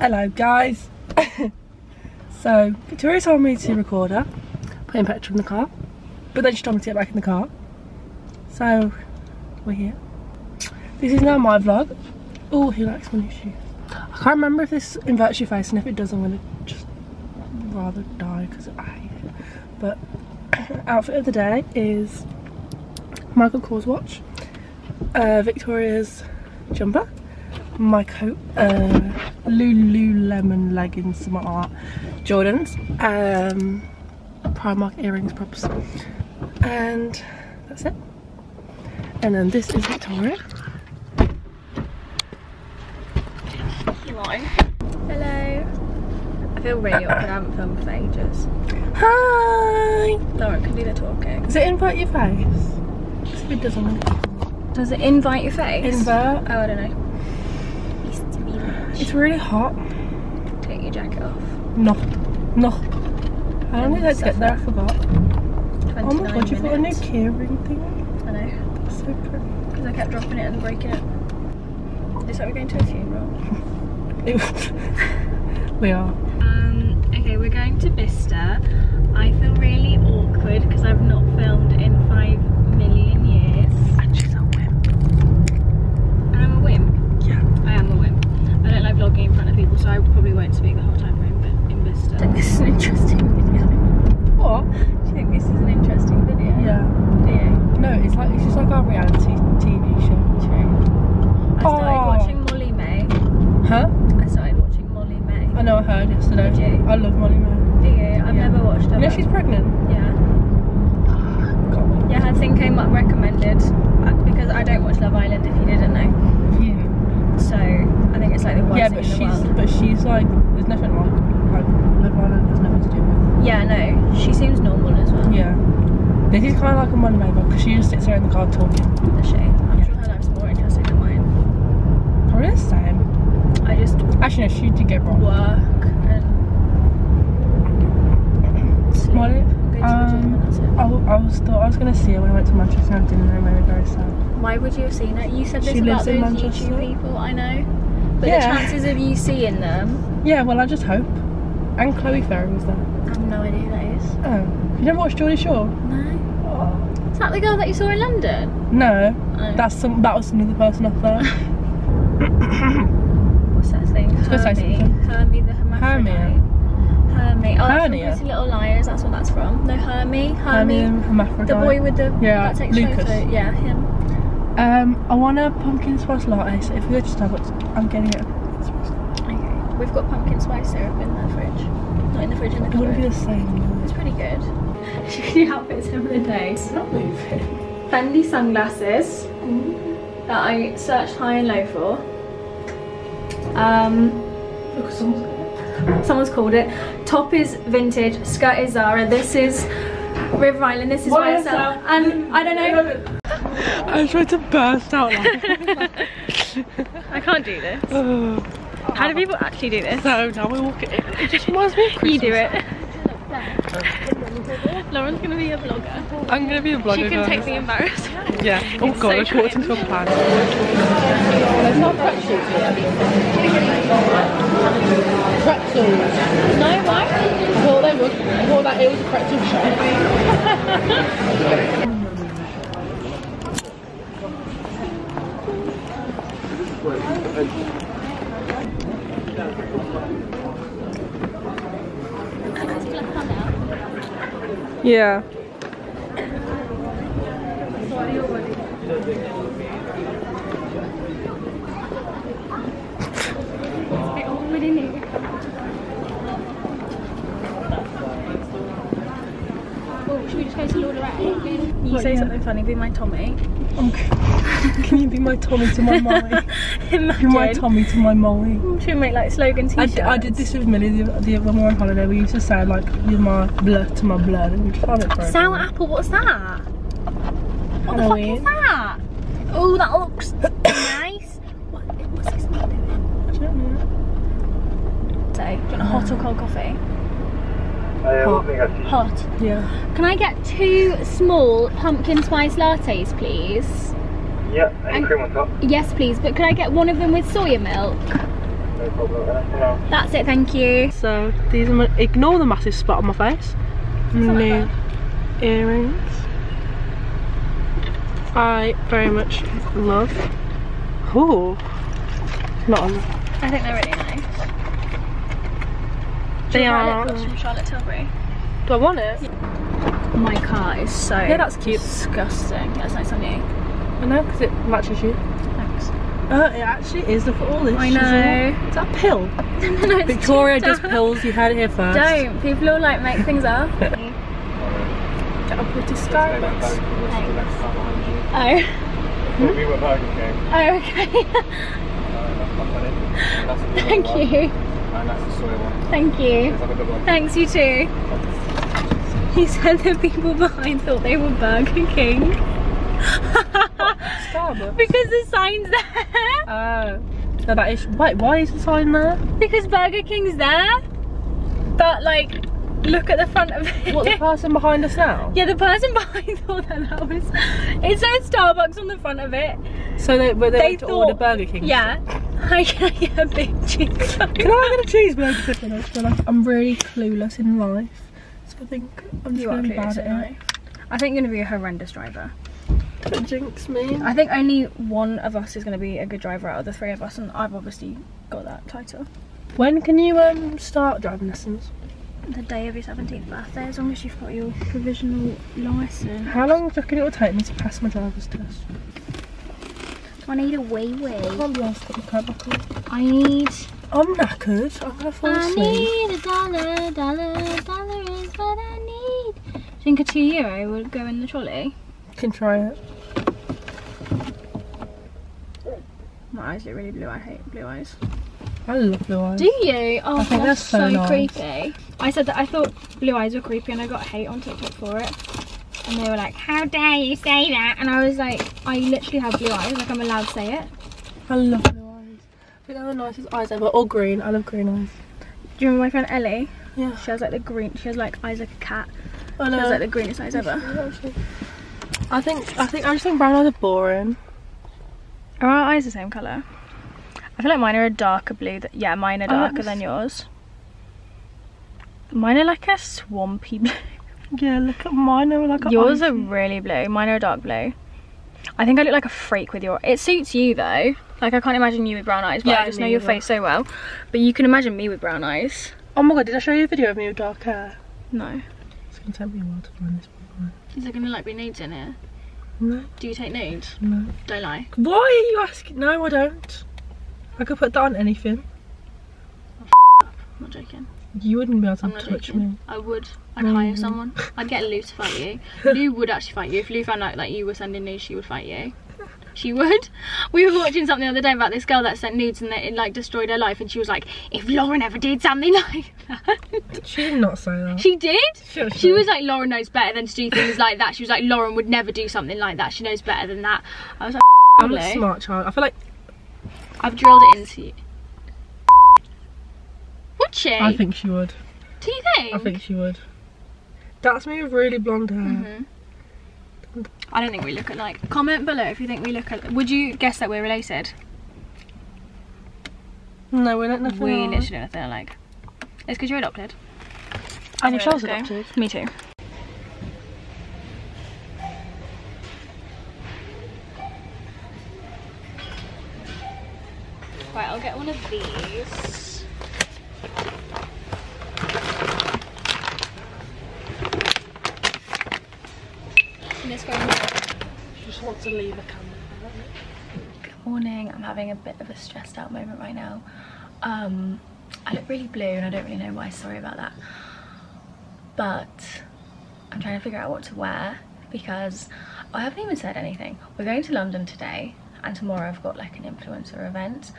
Hello guys. so Victoria told me to record her, putting petrol in the car, but then she told me to get back in the car. So we're here. This is now my vlog. Oh, he likes my new shoes. I can't remember if this inverts your face, and if it does, I'm gonna just rather die because I hate it. But outfit of the day is Michael Kors watch, uh, Victoria's jumper, my coat, uh, Lululemon leggings, something like that, Jordans, um, Primark earrings, props, and that's it. And then this is Victoria. Hello. I feel really awkward. I haven't filmed for ages. Hi! Lauren can do the talking. Does it invert your face? If it doesn't, Does it invite your face? invert. Oh, I don't know. Used to be much. It's really hot. Take your jacket off. No, no. I don't think I get there. I forgot. Oh my god, you've got a new keyring thing. I know. That's so pretty. Because I kept dropping it and breaking it. Is that we're going to a funeral? we are. Um, okay, we're going to Bicester. I feel really awkward because I've not filmed in five million years. And she's a wimp. And I'm a wimp. Yeah. I am a wimp. I don't like vlogging in front of people, so I probably won't speak the whole time we're in, in Bicester. I think this is an interesting video. What? Do you think this is an interesting video? Yeah. Do you? No, it's like it's just like our reality TV show. True. I started Oh. watching Molly-Mae. Huh? I started watching Molly May. I know I heard yesterday. Did you? I love Molly-Mae. Do you? I've Yeah. never watched her. You know but- she's pregnant. Yeah. Yeah, her thing came up recommended uh, because I don't watch Love Island if you didn't know. Yeah. So I think it's like the worst Yeah, thing but in the she's world. but she's like there's nothing like like Love Island has nothing to do with. Yeah, no, she seems normal as well. Yeah. This is kind of like a Molly-Mae because she just sits there the car talking. Does she? I'm Yeah. sure her life's more interesting than mine. Probably the same. I just Actually, no, she did get wrong. work and sleep. Molly, go to the gym um, that's. I, I was thought I was gonna see her when I went to Manchester and I didn't me very sad. Why would you have seen it? You said this She about lives in those Manchester. YouTube people. I know, but Yeah. the chances of you seeing them, Yeah, well, I just hope. And Chloe Ferry was there. I have no idea who that is. Oh, you never watched Geordie Shore? No. Is that the girl that you saw in London? No, Oh. that's some. That was another person off there. What's that thing? Hermie. Hermie the hermaphrodite. Hermia. Hermie. Oh, that's Hernia. Pretty Little Liars. That's what that's from. No, Hermie. Hermie. Hermie. The boy with the Yeah, that takes Lucas. photo. Yeah, him. Um, I want a pumpkin spice latte. So if we go to Starbucks, I'm getting it. Okay. We've got pumpkin spice syrup in the fridge. Not in the fridge, in the It wouldn't be the same. It's pretty good. New outfits of the day. It's not moving. Fendi sunglasses that I searched high and low for. Um, Look, someone's someone's called it. Top is vintage, skirt is Zara. This is River Island. This is What is YSL. that? And I don't know. I tried to burst out laughing. I can't do this. oh. How do people actually do this? So now we walk it. It just reminds me of Christmas. You do it. Lauren's gonna be a vlogger. I'm gonna be a blogger. She can take the embarrassment. Yeah. Oh It's god, so I just walked into a plan. There's not pretzels Pretzels. No, why? I thought they would. I thought that it was a pretzel shop. Yeah. I already knew. Oh, should we just go to Lord You say something funny, be my Tommy. Okay. Can you be my Tommy to my Molly? Imagine. You're my Tommy to my Molly. Should we make like slogan I, t-shirts? d- I did this with Millie the, the, when we on holiday. We used to say like, "You're my blood to my blood," and we'd find it for Sour everyone. apple, what's that? What Halloween. the fuck is that? Oh, that looks nice. What, what's this man doing? I don't know. So, do you want a hot or cold coffee? Hot. Hot. Yeah. Can I get two small pumpkin spice lattes, please? Yeah, any And- cream on top? Yes, please. But could I get one of them with soya milk? No problem. Anything? That's it, thank you. So these are my, ignore the massive spot on my face. New earrings. I very much love. Ooh, not on. I think they're really nice. They are. from Charlotte Tilbury. Do I want it? My car is so Yeah, that's cute. disgusting. That's nice on you. I know because it matches you. Thanks. Uh, it actually is. Look at all this. I know. Is that a pill? no, it's Victoria does pills. You had it here first. Don't. People will like make things up. Get a pretty Stay back Starbucks. down for the next time. oh. We were Burger King. Oh, okay. That's my money. That's the blue Thank you. And that's the soy one. Thank you. Have a good one. Thanks, you too. He said the people behind thought they were Burger King. Starbucks. because the sign's there. Oh. No, that is. Wait, why is the sign there? Because Burger King's there. But like, look at the front of it. What, the person behind us now? yeah, the person behind thought that that was. It says Starbucks on the front of it. So they, were they, They to order Burger King? Yeah. I can I get a big cheeseburger. Can I get a cheeseburger for lunch? But like, I'm really clueless in life. So I think I'm just You really bad at life. I think you're gonna be a horrendous driver. Don't jinx me. I think only one of us is gonna be a good driver out of the three of us, and I've obviously got that title. When can you um start driving lessons? The day of your 17th birthday, as long as you've got your provisional license. How long do you reckon it will take me to pass my driver's test? I need a wee wee. I can't be asked to put my coat. I need. I'm knackered. I'm gonna fall I need a dollar, dollar, dollar is what I need. Do you think a two euro would go in the trolley? Can try it. My eyes look really blue. I hate blue eyes. I love blue eyes. Do you? Oh, I think that's they're so so, nice. creepy. I said that I thought blue eyes were creepy and I got hate on TikTok for it. And they were like, how dare you say that? And I was like, I literally have blue eyes, like I'm allowed to say it. I love blue eyes. I think they're the nicest eyes ever. Or green. I love green eyes. Do you remember my friend Ellie? Yeah. She has like the green, she has like eyes like a cat. I She has like the greenest eyes ever. I think I think I just think brown eyes are boring. Are our eyes the same colour? I feel like mine are a darker blue. Th- yeah, mine are Oh, darker that's- than yours. Mine are like a swampy blue. Yeah, look at mine. They're like a Yours are really blue. Mine are a dark blue. I think I look like a freak with your. It suits you though. Like I can't imagine you with brown eyes, but Yeah, I just know your neither. face so well. But you can imagine me with brown eyes. Oh my god, did I show you a video of me with dark hair? No. It's gonna take me a while to find this. Is there gonna like be nudes in here? No, Do you take nudes? no. Don't lie. Why are you asking? No, I don't. I could put that on anything. I'm not joking. You wouldn't be able to touch joking. me. I would. I'd Mm. hire someone. I'd get Lou to fight you. Lou would actually fight you. If Lou found out like you were sending nudes, she would fight you. She would. We were watching something the other day about this girl that sent nudes and that it like destroyed her life. And she was like, if Lauren ever did something like that, She did not say that. she did. Sure, She sure. was like, Lauren knows better than to do things like that. She was like, Lauren would never do something like that. She knows better than that. I was like, I'm a smart child. I feel like I've drilled it into you. Would she? I think she would. Do you think? I think she would. That's me with really blonde hair. Mhm. I don't think we look alike. Comment below if you think we look alike. Would you guess that we're related? No, we're not nothing. we alike. literally nothing alike. It's because you're adopted. Michelle's let's go. adopted. Me too. Right, I'll get one of these. Wants to leave a camera. Good morning. I'm having a bit of a stressed out moment right now. Um, I look really blue and I don't really know why. Sorry about that. But I'm trying to figure out what to wear because I haven't even said anything. We're going to London today and tomorrow I've got like an influencer event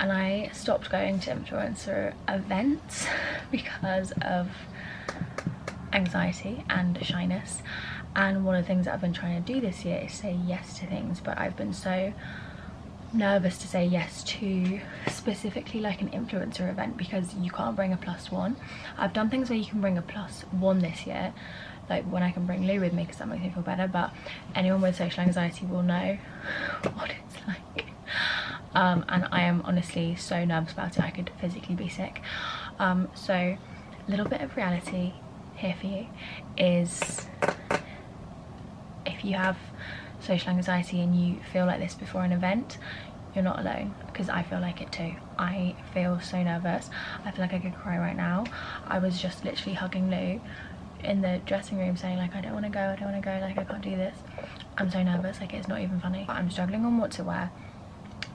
and I stopped going to influencer events because of anxiety and shyness and one of the things that I've been trying to do this year is say yes to things but I've been so nervous to say yes to specifically like an influencer event because you can't bring a plus one. I've done things where you can bring a plus one this year like when I can bring Lou with me because that makes me feel better but anyone with social anxiety will know what it's like. Um, and I am honestly so nervous about it I could physically be sick. Um, so a little bit of reality here for you is if you have social anxiety and you feel like this before an event you're not alone because I feel like it too. I feel so nervous. I feel like I could cry right now. I was just literally hugging Lou in the dressing room saying like I don't want to go, I don't want to go, like I can't do this. I'm so nervous, like it's not even funny. I'm struggling on what to wear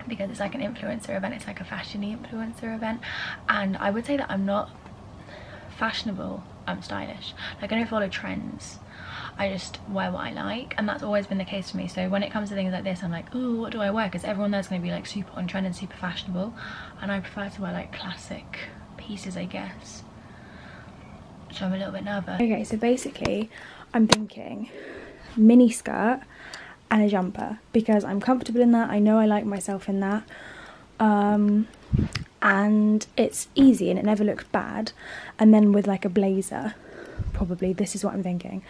because it's like an influencer event, it's like a fashion influencer event and I would say that I'm not fashionable, I'm stylish. Like I don't follow trends. I just wear what I like and that's always been the case for me. So when it comes to things like this I'm like oh what do I wear? Because everyone there's going to be like super on trend and super fashionable and I prefer to wear like classic pieces I guess. So I'm a little bit nervous. Okay so basically I'm thinking mini skirt and a jumper because I'm comfortable in that. I know I like myself in that. Um, and it's easy and it never looks bad. And then with like a blazer probably this is what I'm thinking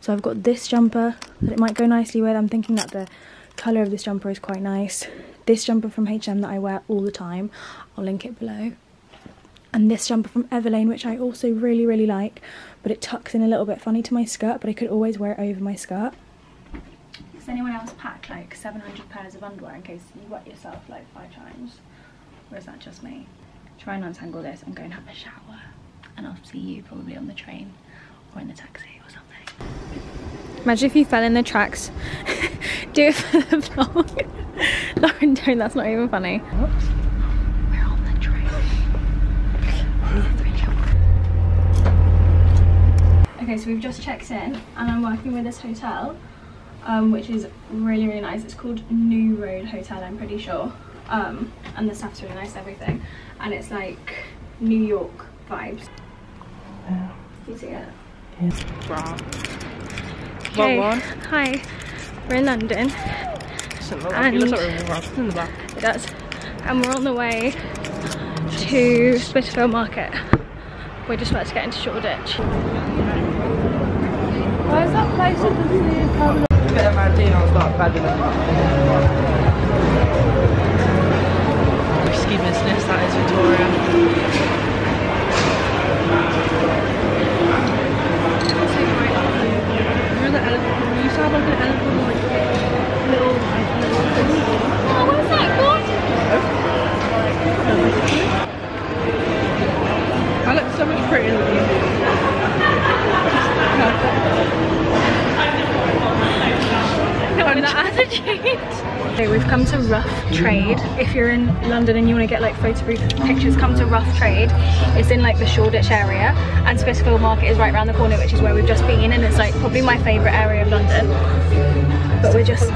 so I've got this jumper that it might go nicely with. I'm thinking that the colour of this jumper is quite nice. This jumper from H&M that I wear all the time, I'll link it below. And this jumper from Everlane, which I also really, really like, but it tucks in a little bit funny to my skirt, but I could always wear it over my skirt. Does anyone else pack like 700 pairs of underwear in case you wet yourself like five times? Or is that just me? Try and untangle this and go and have a shower. And I'll see you probably on the train or in the taxi or something. Imagine if you fell in the tracks. Do it for the vlog. Lauren, don't, that's not even funny. Oops. We're on the train. Okay, so we've just checked in and I'm working with this hotel, um, which is really, really nice. It's called New Road Hotel, I'm pretty sure. Um, and the staff's really nice, everything. And it's like New York vibes. Yeah. You see it? Yes. Wow. Okay. Hi. We're in London. Doesn't look like it. looks like we're in Ross in the back. It does. And we're on the way to Spitalfield Market. We're just about to get into Shoreditch. Why is that place at the Get a Martino and start paddling. Risky business, that is Victoria. Remember the used to like an elephant, like little, little Oh, what is that called? I look so much prettier than you. With that attitude. Okay, we've come to Rough Trade. If you're in London and you want to get like photo booth pictures, come to Rough Trade. It's in like the Shoreditch area and Spitalfield Market is right around the corner which is where we've just been and it's like probably my favourite area of London. But we're just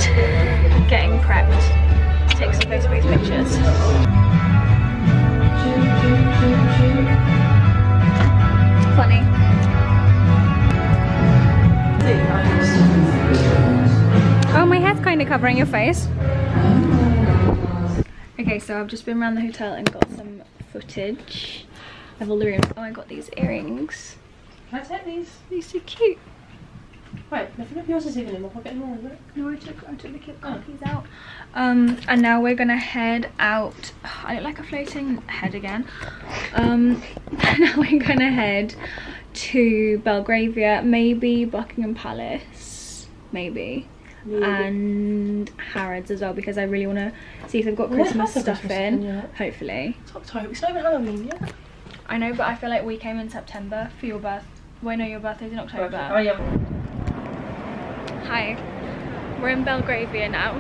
getting prepped to take some photo booth pictures. Of covering your face. Okay, so I've just been around the hotel and got some footage of all the rooms. Oh, I got these earrings. Can I take these? These are cute. Wait, I think if yours is even in my pocket anymore, is it? No, I took, I took the kit keys out. Um, and now we're gonna head out. I look like a floating head again. Um, now we're gonna head to Belgravia, maybe Buckingham Palace, maybe. And Harrods as well because I really want to see if they've got Christmas stuff Christmas in. one. Hopefully. It's October. It's not even Halloween yet. I know, but I feel like we came in September for your birth. Well, no, your birthday's in October. Oh yeah. Hi, we're in Belgravia now,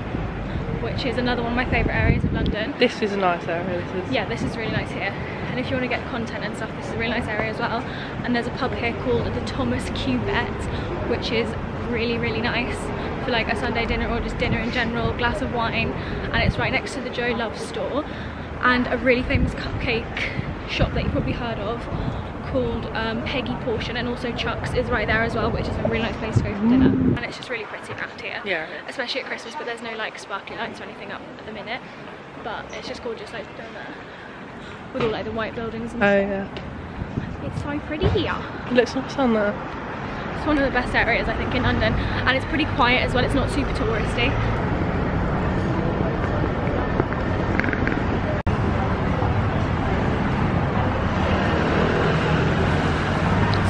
which is another one of my favourite areas of London. This is a nice area. This is. Yeah, this is really nice here. And if you want to get content and stuff, this is a really nice area as well. And there's a pub here called the Thomas Cubitt, which is really, really nice for like a Sunday dinner or just dinner in general, glass of wine. And it's right next to the Jo Loves store. And a really famous cupcake shop that you've probably heard of called um, Peggy Porschen and also Chucs is right there as well which is a really nice place to go for dinner and it's just really pretty around here Yeah. especially at Christmas but there's no like sparkly lights or anything up at the minute but it's just gorgeous like down there with all like the white buildings and Oh stuff. yeah. it's so pretty here It looks nice on there. It's one of the best areas I think in London and it's pretty quiet as well, it's not super touristy.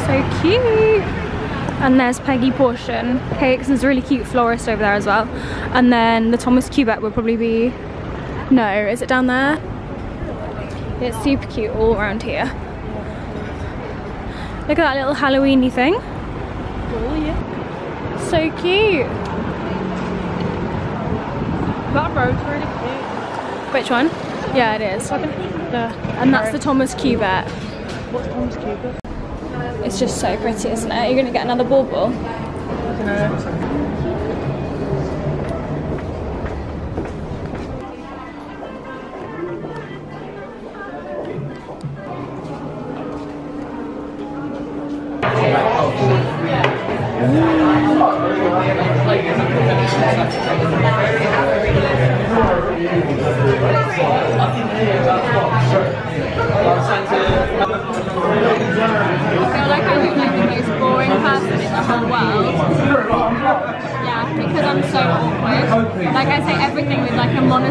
So cute! And there's Peggy Porschen. Cakes, there's a really cute florist over there as well. And then the Thomas Cubitt will probably be... No, is it down there? It's super cute all around here. Look at that little Halloweeny thing. Yeah. So cute. That road's really cute. Which one? Yeah, it is. The And that's the Thomas Cubitt. what's Tom's Cupid? It's just so pretty, isn't it? You're gonna get another bauble.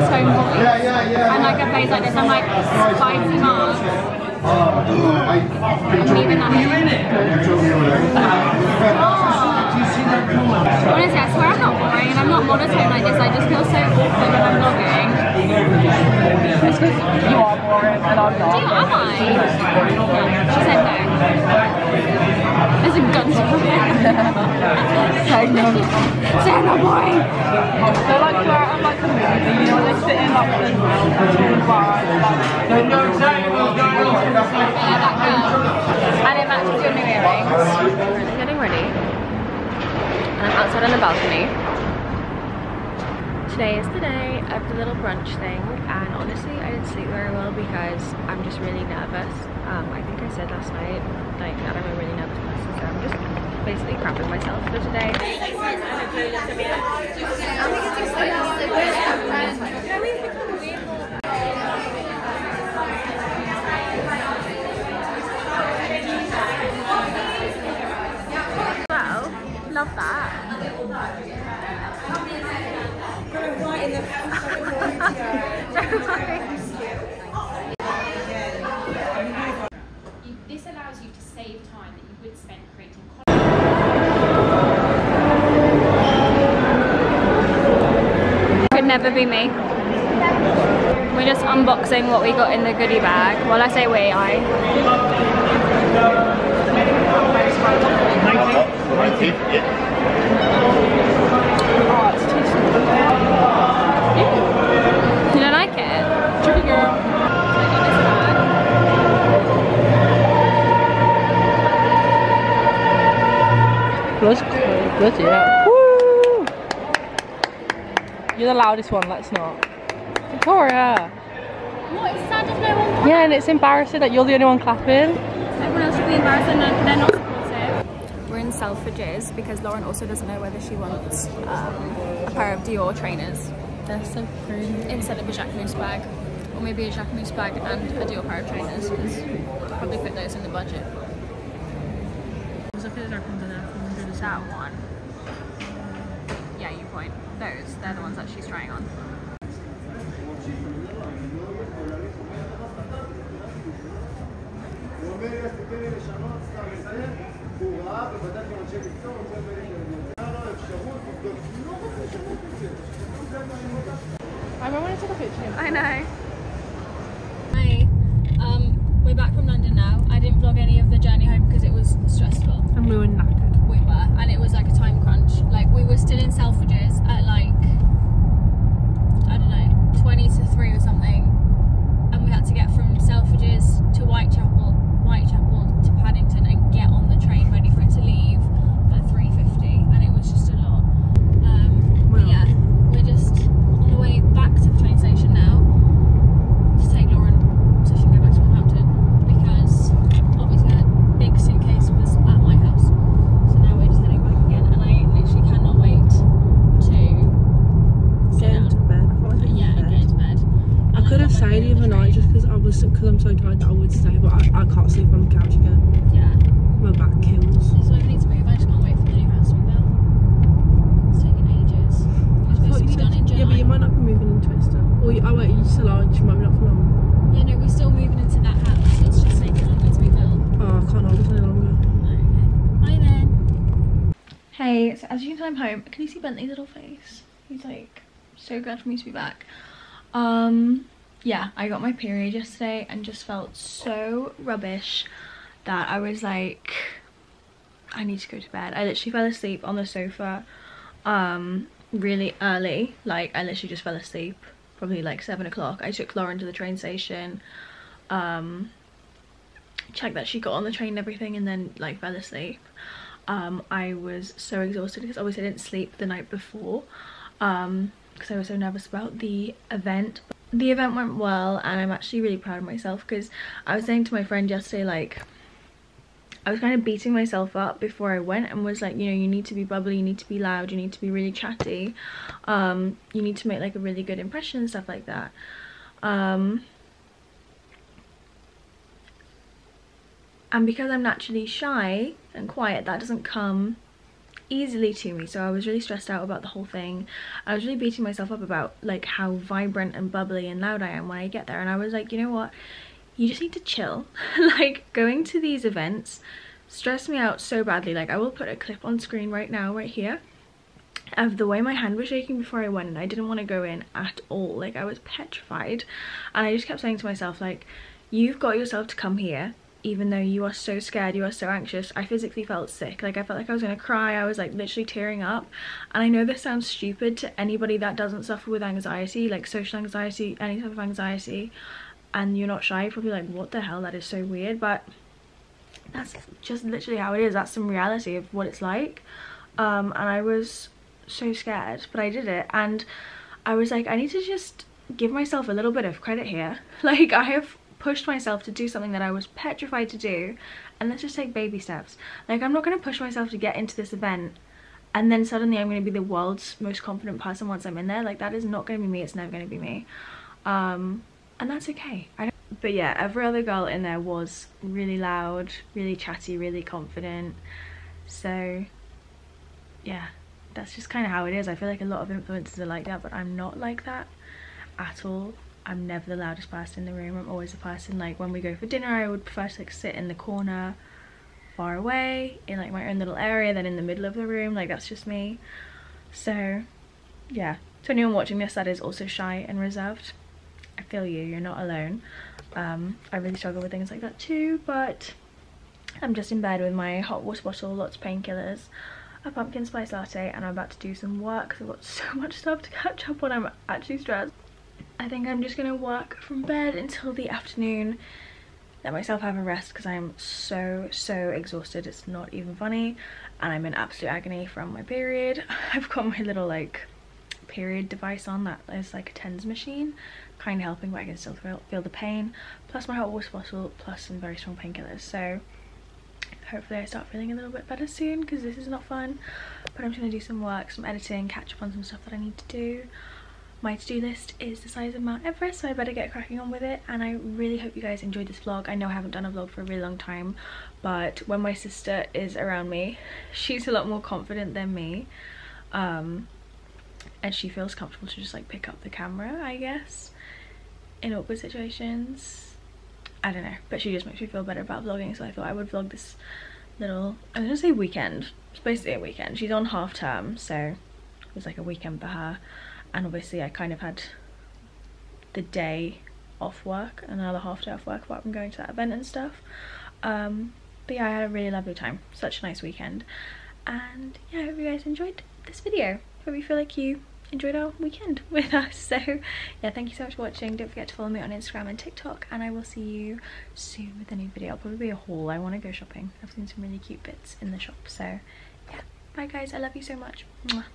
Monotone voice. And like a face like this, I'm like spicy Mars. I'm leaving that oh. Honestly, I swear I'm not boring and I'm not monotone like this. I just feel so awkward when I'm vlogging. You are boring and I'm not. you, am I? She said no. There's a gun to my. Say I'm not boring. They're like out of like a movie, you know, they sit in like the bar. And it matches your new earrings. Getting ready. And I'm outside on the balcony. Today is the day of the little brunch thing and honestly I didn't sleep very well because I'm just really nervous. Um, I think I said last night like that I'm a really nervous person so I'm just basically crapping myself for today. Well, love that. You, this allows you to save time that you would spend creating content. Could never be me. We're just unboxing what we got in the goodie bag. Well, I say we, I. oh, Blood, bloody hell. Woo! You're the loudest one, let's not. Victoria! What? It's sad if no one Yeah, and it's embarrassing that you're the only one clapping. Everyone else should be embarrassed and they're not supportive. We're in Selfridges because Lauren also doesn't know whether she wants um, a pair of Dior trainers They're so pretty. instead of a Jacquemus bag. Or maybe a Jacquemus bag and a Dior pair of trainers because probably fit those in the budget. That one. Yeah, you point. Those, they're the ones that she's trying on. I remember when I took a picture of I know. Hi. Um, we're back from London now. I didn't vlog any of the journey home because it was stressful. and we were knackered. We were, and it was like a time crunch. Like we were still in Selfridges at like I don't know, twenty to three or something, and we had to get from Selfridges to Whitechapel, Whitechapel to Paddington, and get on the train ready for it to leave at three fifty, and it was just a lot. Um, but Well. yeah, we're just on the way back to the train station now to take Lauren so she can go back to Northampton because obviously that big suitcase was at my house. So now we're just heading back again and I literally cannot wait to Get into bed. I yeah, get into bed. I could have stayed the other night just because I was because I'm so tired that I would stay, but anyway, so as you can tell I'm home. Can you see Bentley's little face? He's like so glad for me to be back. Um, yeah, I got my period yesterday and just felt so rubbish that I was like, I need to go to bed. I literally fell asleep on the sofa um, really early. Like, I literally just fell asleep probably like 7 o'clock. I took Lauren to the train station, um, checked that she got on the train and everything and then like fell asleep. Um, I was so exhausted because obviously I didn't sleep the night before um, because I was so nervous about the event. The event went well and I'm actually really proud of myself because I was saying to my friend yesterday like I was kind of beating myself up before I went and was like, you know, you need to be bubbly, you need to be loud, you need to be really chatty. Um, you need to make like a really good impression stuff like that. Um, and because I'm naturally shy and quiet, that doesn't come easily to me. So I was really stressed out about the whole thing. I was really beating myself up about like how vibrant and bubbly and loud I am when I get there. And I was like you know what? You just need to chill. Like going to these events stress me out so badly. Like I will put a clip on screen right now right here of the way my hand was shaking before I went. And I didn't want to go in at all. Like I was petrified. And I just kept saying to myself like you've got yourself to come here even though you are so scared you are so anxious I physically felt sick like I felt like I was gonna cry I was like literally tearing up and I know this sounds stupid to anybody that doesn't suffer with anxiety like social anxiety any type of anxiety and you're not shy, you're probably like, what the hell, that is so weird. But that's just literally how it is. That's some reality of what it's like. Um, and I was so scared, but I did it. And I was like, I need to just give myself a little bit of credit here. Like, I have pushed myself to do something that I was petrified to do. And let's just take baby steps. Like, I'm not going to push myself to get into this event and then suddenly I'm going to be the world's most confident person once I'm in there. Like, that is not going to be me. It's never going to be me. Um, and that's okay but yeah every other girl in there was really loud really chatty really confident so yeah that's just kind of how it is i feel like a lot of influencers are like that but i'm not like that at all i'm never the loudest person in the room i'm always the person like when we go for dinner i would prefer to like sit in the corner far away in like my own little area than in the middle of the room like that's just me so yeah to anyone watching this that is also shy and reserved I feel you, you're not alone. Um, I really struggle with things like that too, but I'm just in bed with my hot water bottle, lots of painkillers, a pumpkin spice latte, and I'm about to do some work. Because I've got so much stuff to catch up on, I'm actually stressed. I think I'm just gonna work from bed until the afternoon, let myself have a rest because I'm so, so exhausted. It's not even funny. And I'm in absolute agony from my period. I've got my little like period device on that is like a TENS machine kind of helping but I can still feel, feel the pain plus my hot water bottle plus some very strong painkillers so hopefully I start feeling a little bit better soon because this is not fun but I'm to do some work some editing catch up on some stuff that I need to do my to-do list is the size of Mount Everest so I better get cracking on with it and I really hope you guys enjoyed this vlog. I know I haven't done a vlog for a really long time but when my sister is around me she's a lot more confident than me um, and she feels comfortable to just like pick up the camera I guess in awkward situations. I don't know but she just makes me feel better about vlogging so I thought I would vlog this little I was gonna say weekend it's basically a weekend. She's on half term so it was like a weekend for her and obviously I kind of had the day off work another half day off work apart from going to that event and stuff. Um but yeah I had a really lovely time. Such a nice weekend. And yeah I hope you guys enjoyed this video. Hope you feel like you enjoyed our weekend with us. So yeah thank you so much for watching. Don't forget to follow me on instagram and tiktok and i will see you soon with a new video. I'll probably be a haul. I want to go shopping. I've seen some really cute bits in the shop. So yeah. Bye guys. I love you so much. Mwah.